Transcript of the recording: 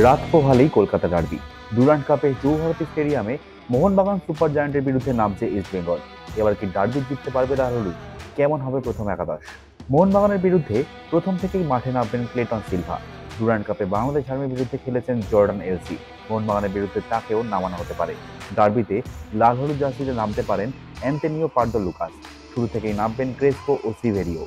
রাত পোহালেই Kolkata derby. Durand কাপে যুবভারতী স্টেডিয়ামে মোহনবাগান সুপার জায়ান্টের বিরুদ্ধে নামছে ইস্ট বেঙ্গল। এবার কি ডার্বি জিততে পারবে রাহুলু? কেমন হবে প্রথম একাদশ? মোহনবাগানের বিরুদ্ধে প্রথম থেকেই মাঠে নামবেন ক্লেটন সিলভা। ডুরান্ড কাপে বাংলাদেশ আর্মির বিরুদ্ধে খেলেছেন জর্ডান এলসি। মোহনবাগানের বিরুদ্ধে তাকেও নামানো হতে পারে। ডার্বিতে লাল হলুদ জার্সিতে নামতে পারেন অ্যান্টেনিও পার্দো লুকাস শুরু থেকেই নামবেন ক্রেসপো ও সিভেরিও।